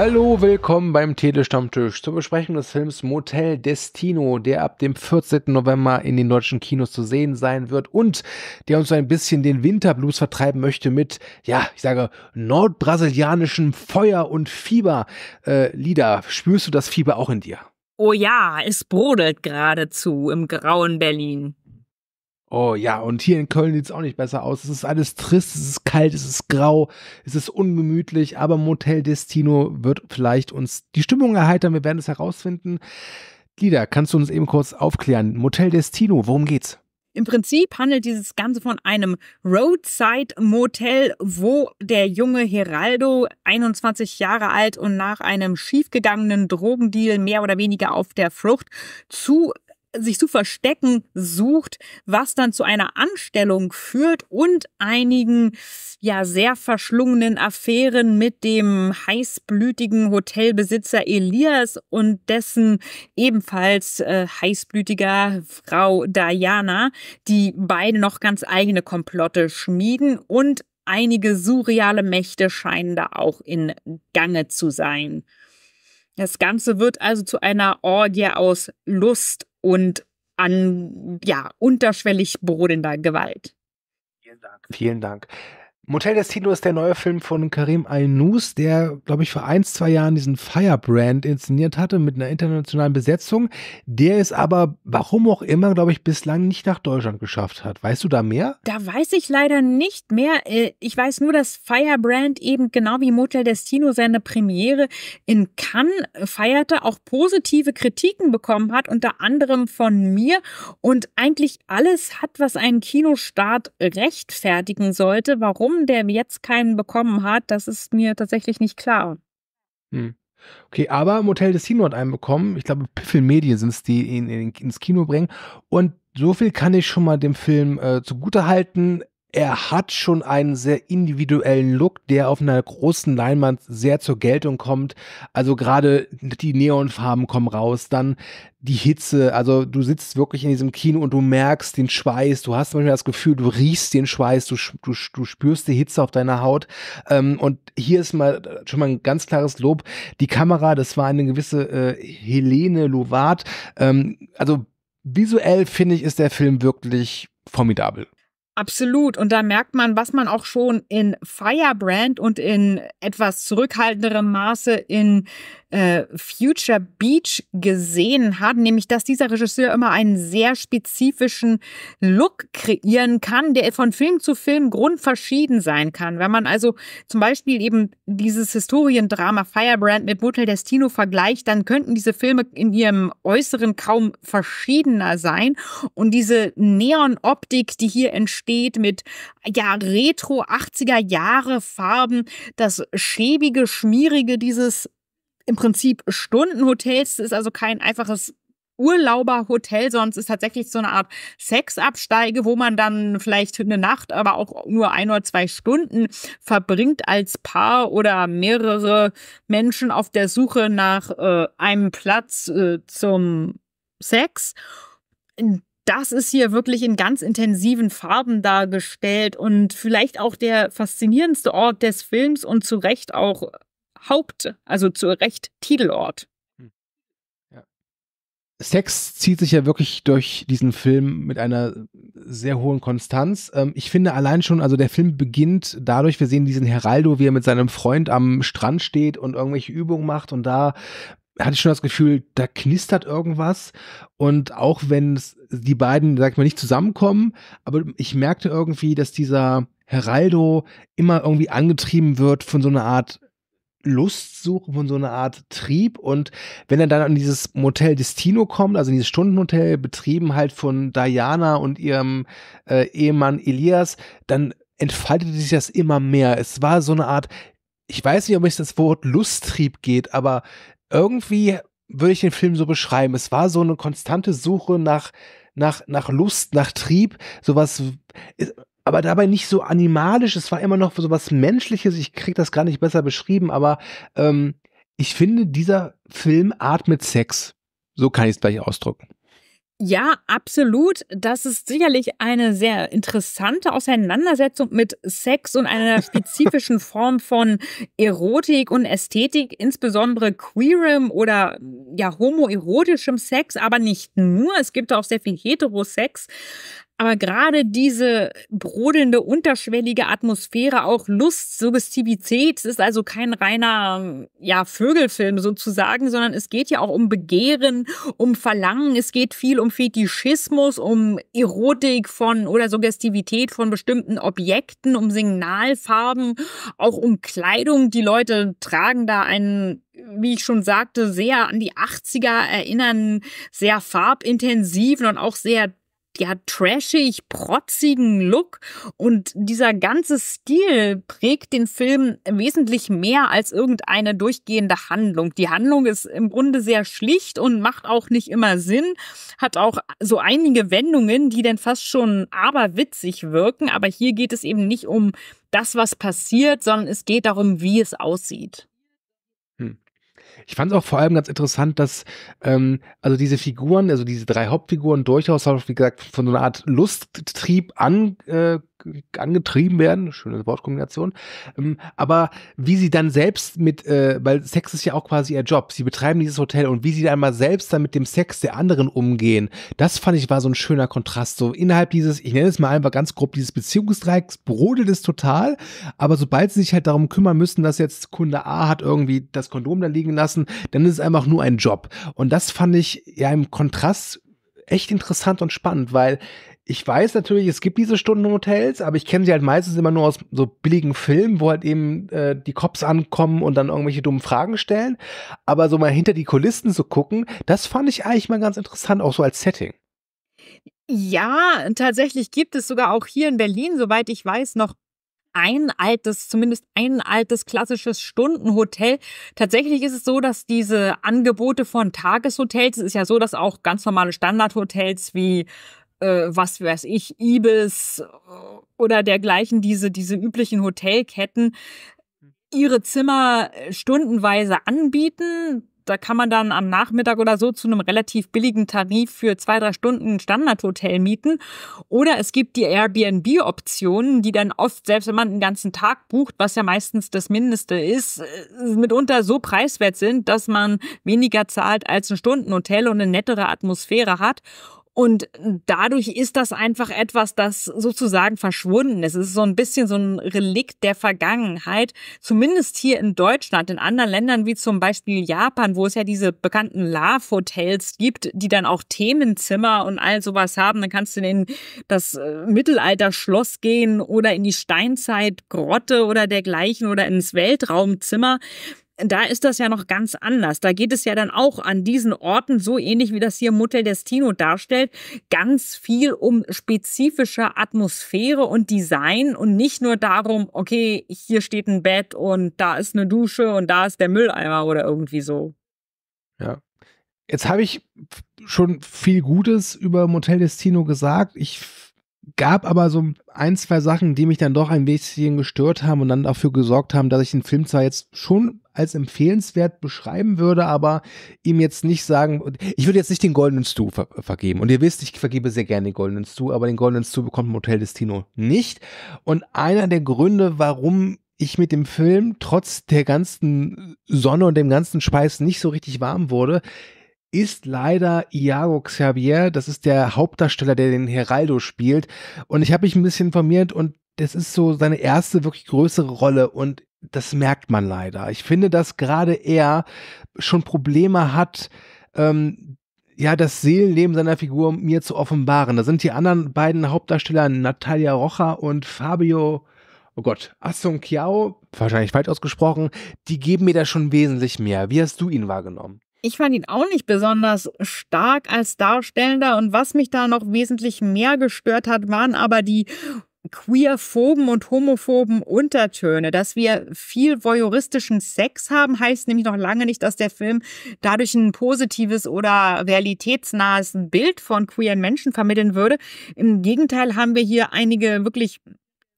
Hallo, willkommen beim Telestammtisch zur Besprechung des Films Motel Destino, der ab dem 14. November in den deutschen Kinos zu sehen sein wird und der uns so ein bisschen den Winterblues vertreiben möchte mit, ja, ich sage, nordbrasilianischem Feuer und Fieber. Äh, Lida, spürst du das Fieber auch in dir? Oh ja, es brodelt geradezu im grauen Berlin. Oh ja, und hier in Köln sieht's auch nicht besser aus. Es ist alles trist, es ist kalt, es ist grau, es ist ungemütlich, aber Motel Destino wird vielleicht uns die Stimmung erheitern. Wir werden es herausfinden. Lida, kannst du uns eben kurz aufklären? Motel Destino, worum geht's? Im Prinzip handelt dieses Ganze von einem Roadside-Motel, wo der junge Heraldo, 21 Jahre alt und nach einem schiefgegangenen Drogendeal mehr oder weniger auf der Flucht, zu sich zu verstecken sucht, was dann zu einer Anstellung führt und einigen ja sehr verschlungenen Affären mit dem heißblütigen Hotelbesitzer Elias und dessen ebenfalls äh, heißblütiger Frau Diana, die beide noch ganz eigene Komplotte schmieden und einige surreale Mächte scheinen da auch in Gange zu sein. Das Ganze wird also zu einer Orgie aus Lust und an ja unterschwellig brodelnder Gewalt. Vielen Dank. Vielen Dank. Motel Destino ist der neue Film von Karim Al-Nus, der, glaube ich, vor ein, zwei Jahren diesen Firebrand inszeniert hatte mit einer internationalen Besetzung. Der es aber, warum auch immer, glaube ich, bislang nicht nach Deutschland geschafft hat. Weißt du da mehr? Da weiß ich leider nicht mehr. Äh, ich weiß nur, dass Firebrand eben genau wie Motel Destino seine Premiere in Cannes feierte, auch positive Kritiken bekommen hat, unter anderem von mir. Und eigentlich alles hat, was einen Kinostart rechtfertigen sollte. Warum der jetzt keinen bekommen hat, das ist mir tatsächlich nicht klar. Hm. Okay, aber Motel Destino hat einen bekommen. Ich glaube, Piffel Medien sind es, die ihn in, ins Kino bringen. Und so viel kann ich schon mal dem Film äh, zugute halten er hat schon einen sehr individuellen Look, der auf einer großen Leinwand sehr zur Geltung kommt. Also gerade die Neonfarben kommen raus, dann die Hitze. Also du sitzt wirklich in diesem Kino und du merkst den Schweiß. Du hast manchmal das Gefühl, du riechst den Schweiß, du, du, du spürst die Hitze auf deiner Haut. Ähm, und hier ist mal schon mal ein ganz klares Lob. Die Kamera, das war eine gewisse äh, Helene Louvard. Ähm, also visuell finde ich, ist der Film wirklich formidabel. Absolut. Und da merkt man, was man auch schon in Firebrand und in etwas zurückhaltenderem Maße in äh, Future Beach gesehen hat, nämlich dass dieser Regisseur immer einen sehr spezifischen Look kreieren kann, der von Film zu Film grundverschieden sein kann. Wenn man also zum Beispiel eben dieses Historiendrama Firebrand mit Motel Destino vergleicht, dann könnten diese Filme in ihrem Äußeren kaum verschiedener sein. Und diese Neon-Optik, die hier entsteht mit ja Retro 80er Jahre Farben, das schäbige, schmierige dieses im Prinzip Stundenhotels. Ist also kein einfaches Urlauberhotel, sonst ist tatsächlich so eine Art Sexabsteige, wo man dann vielleicht eine Nacht, aber auch nur ein oder zwei Stunden verbringt als Paar oder mehrere Menschen auf der Suche nach äh, einem Platz äh, zum Sex. Das ist hier wirklich in ganz intensiven Farben dargestellt und vielleicht auch der faszinierendste Ort des Films und zu Recht auch Haupt, also zu Recht Titelort. Hm. Sex zieht sich ja wirklich durch diesen Film mit einer sehr hohen Konstanz. Ähm, ich finde allein schon, also der Film beginnt dadurch, wir sehen diesen Heraldo, wie er mit seinem Freund am Strand steht und irgendwelche Übungen macht und da hatte ich schon das Gefühl, da knistert irgendwas. Und auch wenn die beiden, sag ich mal, nicht zusammenkommen, aber ich merkte irgendwie, dass dieser Heraldo immer irgendwie angetrieben wird von so einer Art Lust suchen, von so einer Art Trieb. Und wenn er dann an dieses Motel Destino kommt, also dieses Stundenhotel, betrieben halt von Diana und ihrem äh, Ehemann Elias, dann entfaltete sich das immer mehr. Es war so eine Art, ich weiß nicht, ob es das Wort Lusttrieb geht, aber irgendwie würde ich den Film so beschreiben. Es war so eine konstante Suche nach nach, nach Lust, nach Trieb, sowas, aber dabei nicht so animalisch, es war immer noch so was Menschliches, ich krieg das gar nicht besser beschrieben, aber ähm, ich finde, dieser Film atmet Sex. So kann ich es gleich ausdrücken. Ja, absolut. Das ist sicherlich eine sehr interessante Auseinandersetzung mit Sex und einer spezifischen Form von Erotik und Ästhetik, insbesondere queerem oder ja homoerotischem Sex, aber nicht nur. Es gibt auch sehr viel Heterosex. Aber gerade diese brodelnde, unterschwellige Atmosphäre, auch Lust, Suggestivität, es ist also kein reiner, ja, Vögelfilm sozusagen, sondern es geht ja auch um Begehren, um Verlangen, es geht viel um Fetischismus, um Erotik von oder Suggestivität von bestimmten Objekten, um Signalfarben, auch um Kleidung. Die Leute tragen da einen wie ich schon sagte, sehr an die 80er erinnern, sehr farbintensiven und auch sehr ja, trashig, protzigen Look und dieser ganze Stil prägt den Film wesentlich mehr als irgendeine durchgehende Handlung. Die Handlung ist im Grunde sehr schlicht und macht auch nicht immer Sinn, hat auch so einige Wendungen, die dann fast schon aberwitzig wirken, aber hier geht es eben nicht um das, was passiert, sondern es geht darum, wie es aussieht. Ich fand es auch vor allem ganz interessant, dass ähm, also diese Figuren, also diese drei Hauptfiguren durchaus, wie gesagt, von so einer Art Lusttrieb an, äh, angetrieben werden, schöne Wortkombination, ähm, aber wie sie dann selbst mit, äh, weil Sex ist ja auch quasi ihr Job, sie betreiben dieses Hotel und wie sie dann mal selbst dann mit dem Sex der anderen umgehen, das fand ich war so ein schöner Kontrast, so innerhalb dieses, ich nenne es mal einfach ganz grob, dieses Beziehungsdreiecks brodelt es total, aber sobald sie sich halt darum kümmern müssen, dass jetzt Kunde A hat irgendwie das Kondom da liegen lassen, dann ist es einfach nur ein Job. Und das fand ich ja im Kontrast echt interessant und spannend, weil ich weiß natürlich, es gibt diese Stundenhotels, aber ich kenne sie halt meistens immer nur aus so billigen Filmen, wo halt eben äh, die Cops ankommen und dann irgendwelche dummen Fragen stellen. Aber so mal hinter die Kulissen zu gucken, das fand ich eigentlich mal ganz interessant, auch so als Setting. Ja, tatsächlich gibt es sogar auch hier in Berlin, soweit ich weiß, noch ein altes, zumindest ein altes klassisches Stundenhotel. Tatsächlich ist es so, dass diese Angebote von Tageshotels, es ist ja so, dass auch ganz normale Standardhotels wie äh, was weiß ich, Ibis äh, oder dergleichen, diese, diese üblichen Hotelketten, ihre Zimmer äh, stundenweise anbieten. Da kann man dann am Nachmittag oder so zu einem relativ billigen Tarif für zwei, drei Stunden Standardhotel mieten. Oder es gibt die Airbnb-Optionen, die dann oft, selbst wenn man den ganzen Tag bucht, was ja meistens das Mindeste ist, mitunter so preiswert sind, dass man weniger zahlt als ein Stundenhotel und eine nettere Atmosphäre hat. Und dadurch ist das einfach etwas, das sozusagen verschwunden ist. Es ist so ein bisschen so ein Relikt der Vergangenheit, zumindest hier in Deutschland. In anderen Ländern wie zum Beispiel Japan, wo es ja diese bekannten Love-Hotels gibt, die dann auch Themenzimmer und all sowas haben. Dann kannst du in das äh, Mittelalter-Schloss gehen oder in die Steinzeit-Grotte oder dergleichen oder ins Weltraumzimmer da ist das ja noch ganz anders. Da geht es ja dann auch an diesen Orten, so ähnlich wie das hier Motel Destino darstellt, ganz viel um spezifische Atmosphäre und Design und nicht nur darum, okay, hier steht ein Bett und da ist eine Dusche und da ist der Mülleimer oder irgendwie so. Ja. Jetzt habe ich schon viel Gutes über Motel Destino gesagt. Ich gab aber so ein, zwei Sachen, die mich dann doch ein bisschen gestört haben und dann dafür gesorgt haben, dass ich den Film zwar jetzt schon als empfehlenswert beschreiben würde, aber ihm jetzt nicht sagen, ich würde jetzt nicht den goldenen Stu ver vergeben. Und ihr wisst, ich vergebe sehr gerne den goldenen Stu, aber den goldenen Stu bekommt Motel Destino nicht. Und einer der Gründe, warum ich mit dem Film trotz der ganzen Sonne und dem ganzen Speis nicht so richtig warm wurde, ist leider Iago Xavier. Das ist der Hauptdarsteller, der den Heraldo spielt. Und ich habe mich ein bisschen informiert und das ist so seine erste wirklich größere Rolle und das merkt man leider. Ich finde, dass gerade er schon Probleme hat, ähm, ja, das Seelenleben seiner Figur mir zu offenbaren. Da sind die anderen beiden Hauptdarsteller Natalia Rocha und Fabio, oh Gott, Asung Kiao, wahrscheinlich falsch ausgesprochen, die geben mir da schon wesentlich mehr. Wie hast du ihn wahrgenommen? Ich fand ihn auch nicht besonders stark als Darstellender und was mich da noch wesentlich mehr gestört hat, waren aber die queerphoben und homophoben Untertöne. Dass wir viel voyeuristischen Sex haben, heißt nämlich noch lange nicht, dass der Film dadurch ein positives oder realitätsnahes Bild von queeren Menschen vermitteln würde. Im Gegenteil haben wir hier einige wirklich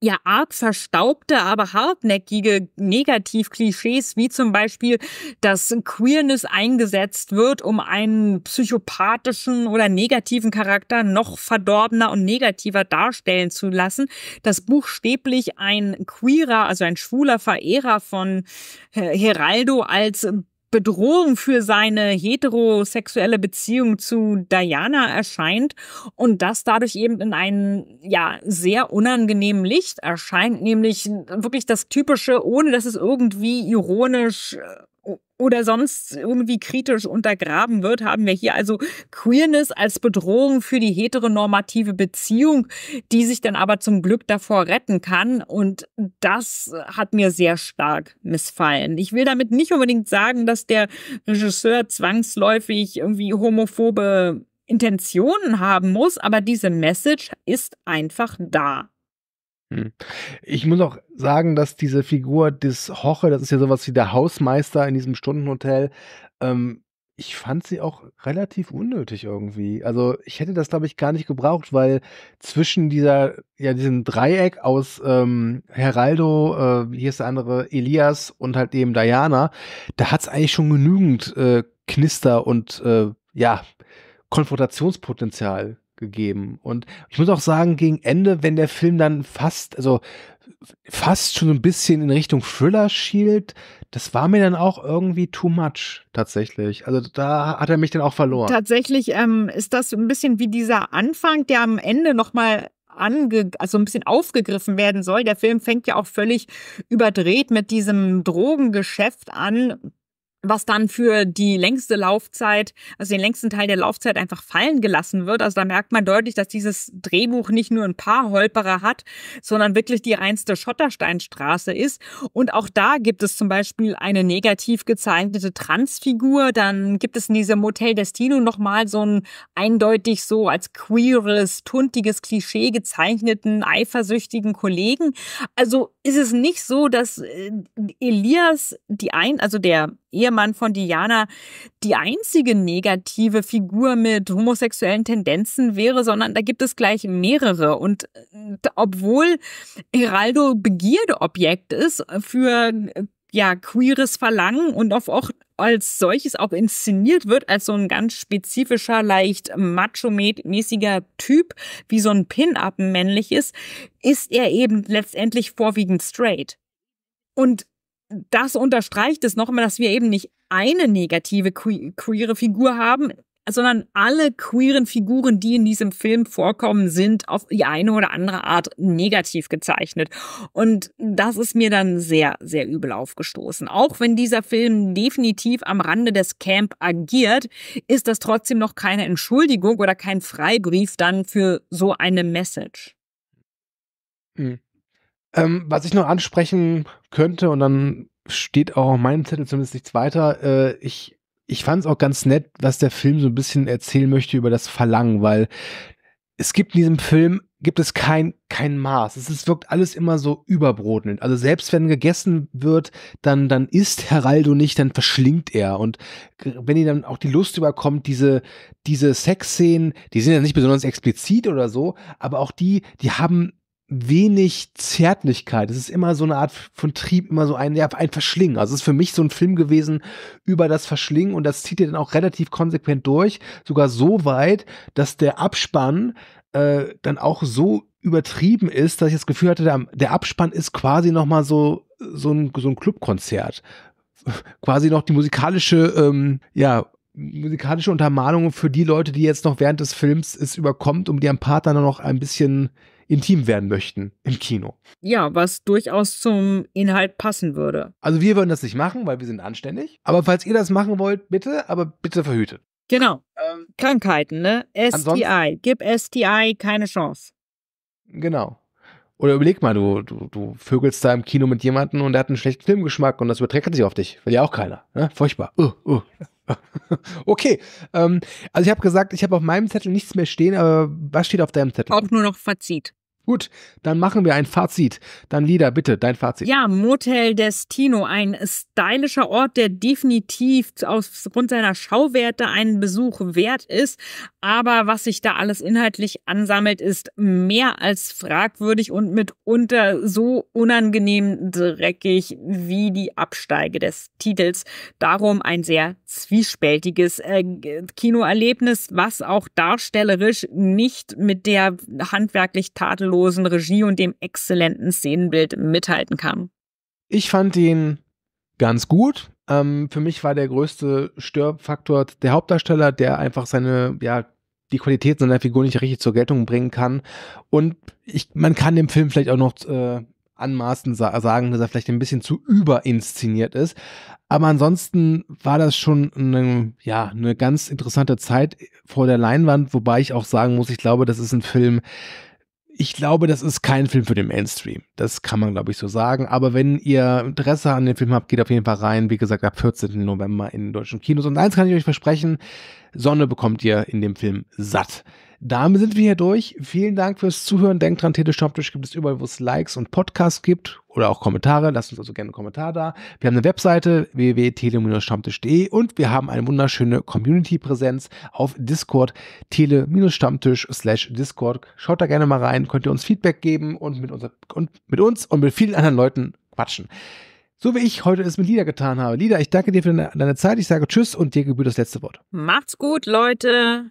ja arg verstaubte, aber hartnäckige Negativklischees, wie zum Beispiel, dass Queerness eingesetzt wird, um einen psychopathischen oder negativen Charakter noch verdorbener und negativer darstellen zu lassen, dass buchstäblich ein queerer, also ein schwuler Verehrer von Heraldo als Bedrohung für seine heterosexuelle Beziehung zu Diana erscheint und das dadurch eben in einem ja sehr unangenehmen Licht erscheint, nämlich wirklich das typische, ohne dass es irgendwie ironisch oder sonst irgendwie kritisch untergraben wird, haben wir hier also Queerness als Bedrohung für die heteronormative Beziehung, die sich dann aber zum Glück davor retten kann. Und das hat mir sehr stark missfallen. Ich will damit nicht unbedingt sagen, dass der Regisseur zwangsläufig irgendwie homophobe Intentionen haben muss, aber diese Message ist einfach da. Hm. Ich muss auch sagen, dass diese Figur des Hoche, das ist ja sowas wie der Hausmeister in diesem Stundenhotel, ähm, ich fand sie auch relativ unnötig irgendwie. Also ich hätte das, glaube ich, gar nicht gebraucht, weil zwischen dieser, ja, diesem Dreieck aus ähm, Heraldo, äh, hier ist der andere, Elias und halt eben Diana, da hat es eigentlich schon genügend äh, Knister und äh, ja, Konfrontationspotenzial gegeben. Und ich muss auch sagen, gegen Ende, wenn der Film dann fast, also fast schon ein bisschen in Richtung Thriller schielt, das war mir dann auch irgendwie too much tatsächlich. Also da hat er mich dann auch verloren. Tatsächlich ähm, ist das ein bisschen wie dieser Anfang, der am Ende nochmal ange, also ein bisschen aufgegriffen werden soll. Der Film fängt ja auch völlig überdreht mit diesem Drogengeschäft an, was dann für die längste Laufzeit, also den längsten Teil der Laufzeit einfach fallen gelassen wird. Also da merkt man deutlich, dass dieses Drehbuch nicht nur ein paar Holperer hat, sondern wirklich die reinste Schottersteinstraße ist. Und auch da gibt es zum Beispiel eine negativ gezeichnete Transfigur. Dann gibt es in diesem Motel Destino nochmal so einen eindeutig so als queeres, tuntiges Klischee gezeichneten, eifersüchtigen Kollegen. Also ist es nicht so, dass äh, Elias die ein, also der Ehemann von Diana die einzige negative Figur mit homosexuellen Tendenzen wäre, sondern da gibt es gleich mehrere. Und äh, obwohl Heraldo Begierdeobjekt ist für ja, queeres Verlangen und auch als solches auch inszeniert wird, als so ein ganz spezifischer, leicht macho-mäßiger Typ, wie so ein Pin-Up männlich ist, ist er eben letztendlich vorwiegend straight. Und das unterstreicht es nochmal, dass wir eben nicht eine negative que queere Figur haben, sondern alle queeren Figuren, die in diesem Film vorkommen, sind auf die eine oder andere Art negativ gezeichnet. Und das ist mir dann sehr, sehr übel aufgestoßen. Auch wenn dieser Film definitiv am Rande des Camp agiert, ist das trotzdem noch keine Entschuldigung oder kein Freibrief dann für so eine Message. Mhm. Ähm, was ich noch ansprechen könnte, und dann steht auch auf meinem Zettel zumindest nichts weiter, äh, ich, ich fand es auch ganz nett, was der Film so ein bisschen erzählen möchte über das Verlangen, weil es gibt in diesem Film gibt es kein, kein Maß. Es ist, wirkt alles immer so überbrodelnd. Also selbst wenn gegessen wird, dann, dann isst Heraldo nicht, dann verschlingt er. Und wenn ihn dann auch die Lust überkommt, diese, diese Sexszenen, die sind ja nicht besonders explizit oder so, aber auch die, die haben wenig Zärtlichkeit. Es ist immer so eine Art von Trieb, immer so ein, ja, ein Verschlingen. Also es ist für mich so ein Film gewesen über das Verschlingen und das zieht er dann auch relativ konsequent durch. Sogar so weit, dass der Abspann äh, dann auch so übertrieben ist, dass ich das Gefühl hatte, der, Abspann ist quasi nochmal so, so ein, so ein Clubkonzert. quasi noch die musikalische, ähm, ja, musikalische Untermalung für die Leute, die jetzt noch während des Films es überkommt, um deren Partner noch ein bisschen intim werden möchten im Kino. Ja, was durchaus zum Inhalt passen würde. Also wir würden das nicht machen, weil wir sind anständig. Aber falls ihr das machen wollt, bitte, aber bitte verhütet. Genau. Ähm, Krankheiten, ne? STI. Gib STI keine Chance. Genau. Oder überleg mal, du, du, du vögelst da im Kino mit jemandem und der hat einen schlechten Filmgeschmack und das überträgt sich auf dich. Will ja auch keiner. Ne? Furchtbar. Uh, uh. okay. Ähm, also ich habe gesagt, ich habe auf meinem Zettel nichts mehr stehen, aber was steht auf deinem Zettel? Auch nur noch verzieht. Gut, dann machen wir ein Fazit. Dann Lieder, bitte, dein Fazit. Ja, Motel Destino, ein stylischer Ort, der definitiv aufgrund seiner Schauwerte einen Besuch wert ist. Aber was sich da alles inhaltlich ansammelt, ist mehr als fragwürdig und mitunter so unangenehm dreckig wie die Absteige des Titels. Darum ein sehr zwiespältiges äh, Kinoerlebnis, was auch darstellerisch nicht mit der handwerklich tadellosen tadellosen Regie und dem exzellenten Szenenbild mithalten kann. Ich fand ihn ganz gut. Ähm, für mich war der größte Störfaktor der Hauptdarsteller, der einfach seine, ja, die Qualität seiner Figur nicht richtig zur Geltung bringen kann. Und ich, man kann dem Film vielleicht auch noch äh, anmaßen sa sagen, dass er vielleicht ein bisschen zu überinszeniert ist. Aber ansonsten war das schon eine, ja, eine ganz interessante Zeit vor der Leinwand, wobei ich auch sagen muss, ich glaube, das ist ein Film, ich glaube, das ist kein Film für den Mainstream. Das kann man, glaube ich, so sagen. Aber wenn ihr Interesse an dem Film habt, geht auf jeden Fall rein. Wie gesagt, ab 14. November in deutschen Kinos. Und eins kann ich euch versprechen, Sonne bekommt ihr in dem Film satt. Damit sind wir hier durch. Vielen Dank fürs Zuhören. Denkt dran, Telestammtisch gibt es überall, wo es Likes und Podcasts gibt oder auch Kommentare. Lasst uns also gerne einen Kommentar da. Wir haben eine Webseite www.tele-stammtisch.de und wir haben eine wunderschöne Community-Präsenz auf Discord tele-stammtisch slash Discord. Schaut da gerne mal rein, könnt ihr uns Feedback geben und mit, unser, und mit uns und mit vielen anderen Leuten quatschen. So wie ich heute es mit Lida getan habe. Lida, ich danke dir für deine, deine Zeit. Ich sage Tschüss und dir gebührt das letzte Wort. Macht's gut, Leute.